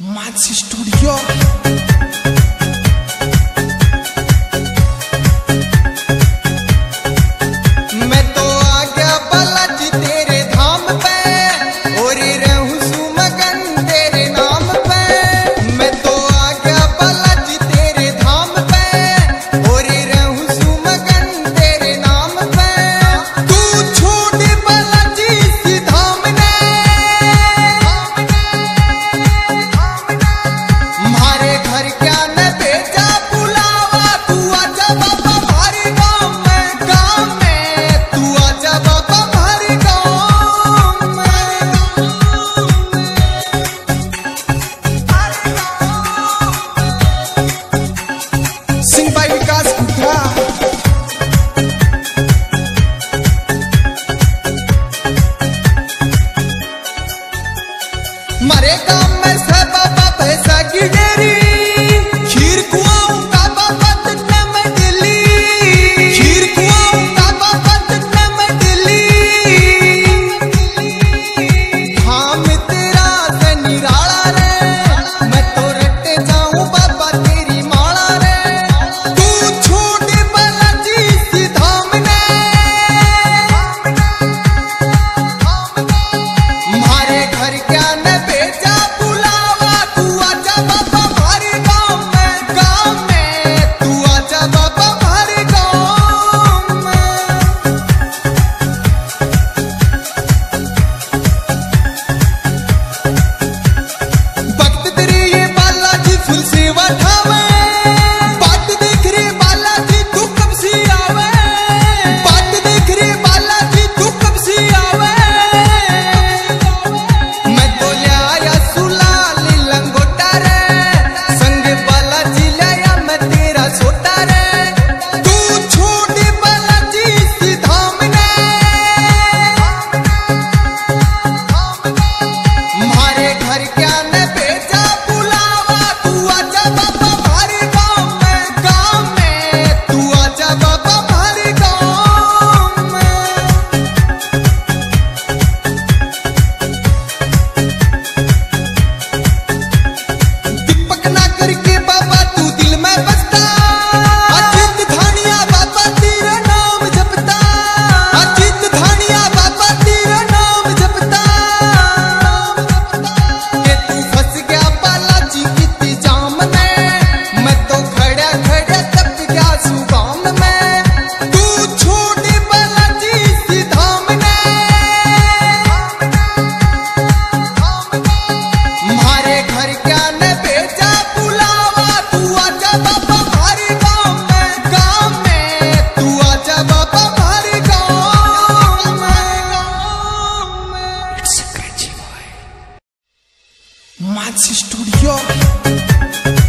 Mats Studio. Singh विकास मरे गाँव में Μάτσε ιστορία.